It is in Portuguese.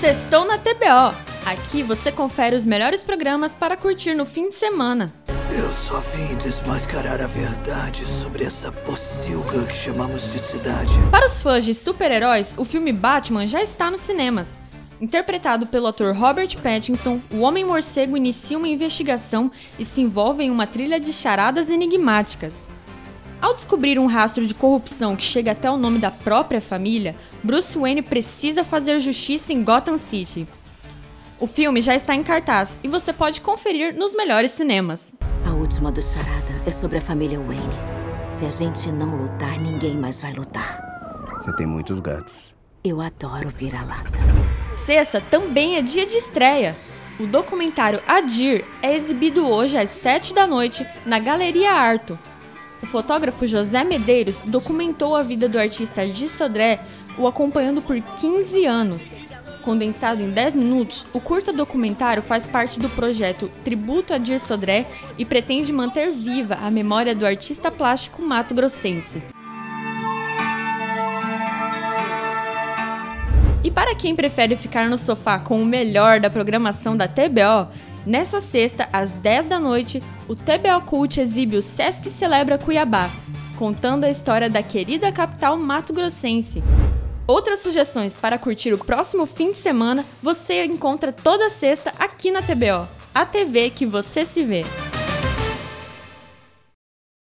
Sextou na TBO. Aqui você confere os melhores programas para curtir no fim de semana. Eu só vim desmascarar a verdade sobre essa pocilga que chamamos de cidade. Para os fãs de super-heróis, o filme Batman já está nos cinemas. Interpretado pelo ator Robert Pattinson, o Homem-Morcego inicia uma investigação e se envolve em uma trilha de charadas enigmáticas. Ao descobrir um rastro de corrupção que chega até o nome da própria família, Bruce Wayne precisa fazer justiça em Gotham City. O filme já está em cartaz e você pode conferir nos melhores cinemas. A última do Charada é sobre a família Wayne. Se a gente não lutar, ninguém mais vai lutar. Você tem muitos gatos. Eu adoro vira-lata. Sexta também é dia de estreia. O documentário Adir é exibido hoje às 7 da noite na Galeria Arto. O fotógrafo José Medeiros documentou a vida do artista Adir Sodré, o acompanhando por 15 anos. Condensado em 10 minutos, o curta documentário faz parte do projeto Tributo a Dir Sodré e pretende manter viva a memória do artista plástico mato-grossense. E para quem prefere ficar no sofá com o melhor da programação da TBO, nessa sexta, às 10 da noite, o TBO Cult exibe o Sesc Celebra Cuiabá, contando a história da querida capital mato-grossense. Outras sugestões para curtir o próximo fim de semana você encontra toda sexta aqui na TBO, a TV que você se vê.